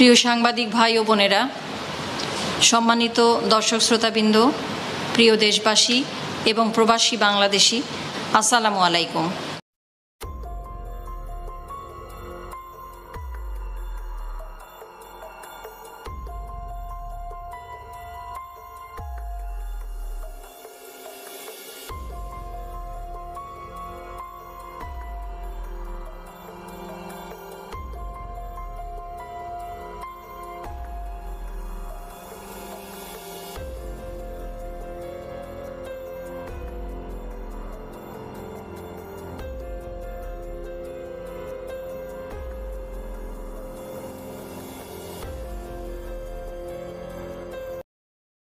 প্রিয় সাংবাদিক ভাই ও বোনেরা, সম্মানিত দর্শক শ্রোতাবৃন্দ, প্রিয় দেশবাসী এবং প্রবাসী বাংলাদেশি, আসসালামু আলাইকুম।